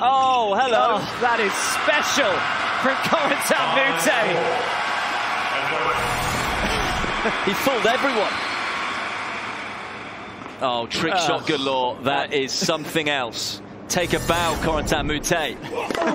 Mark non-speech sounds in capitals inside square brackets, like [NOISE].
Oh, hello. Oh, that is special from Corentin Moutet. Oh, [LAUGHS] he fooled everyone. Oh, trick shot uh. galore. That is something else. Take a bow, Corentin Moutet.